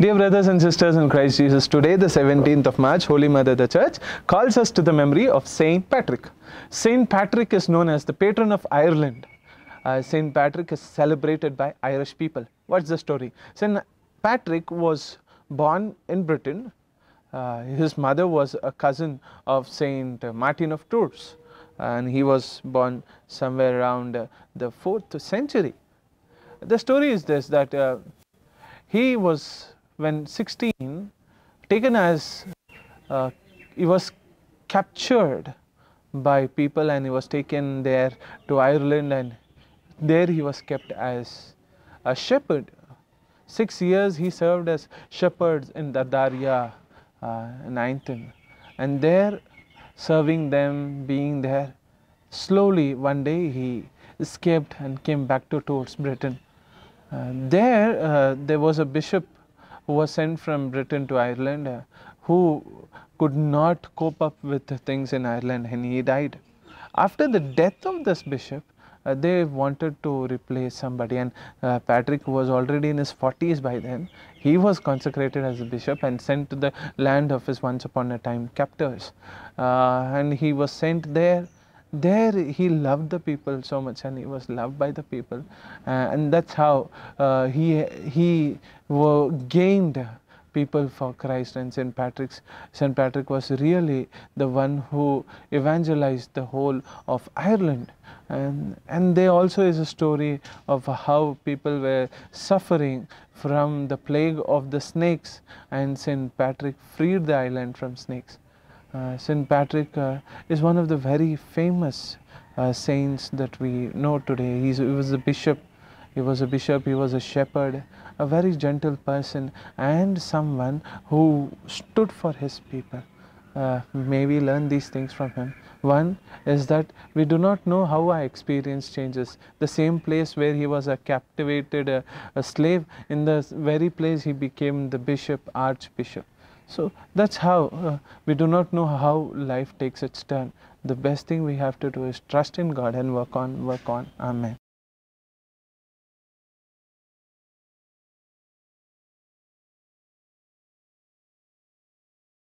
Dear brothers and sisters in Christ Jesus, today, the 17th of March, Holy Mother the Church calls us to the memory of Saint Patrick. Saint Patrick is known as the patron of Ireland. Uh, Saint Patrick is celebrated by Irish people. What's the story? Saint Patrick was born in Britain. Uh, his mother was a cousin of Saint Martin of Tours, and he was born somewhere around uh, the 4th century. The story is this that uh, he was when 16 taken as uh, he was captured by people and he was taken there to Ireland and there he was kept as a shepherd. Six years he served as shepherd in Dardaria, uh, in Ainton, and there serving them, being there. Slowly one day he escaped and came back to towards Britain. Uh, there, uh, there was a bishop who was sent from Britain to Ireland uh, who could not cope up with things in Ireland and he died. After the death of this bishop, uh, they wanted to replace somebody and uh, Patrick was already in his 40s by then. He was consecrated as a bishop and sent to the land of his once upon a time captors. Uh, and he was sent there there he loved the people so much and he was loved by the people uh, and that's how uh, he he gained people for Christ and St. Patrick's St. Patrick was really the one who evangelized the whole of Ireland and and there also is a story of how people were suffering from the plague of the snakes and St. Patrick freed the island from snakes St. Patrick uh, is one of the very famous uh, saints that we know today. He's, he was a bishop, he was a bishop, he was a shepherd, a very gentle person, and someone who stood for his people. Uh, may we learn these things from him. One is that we do not know how our experience changes. The same place where he was a captivated uh, a slave, in the very place he became the bishop, archbishop. So that's how uh, we do not know how life takes its turn. The best thing we have to do is trust in God and work on, work on. Amen.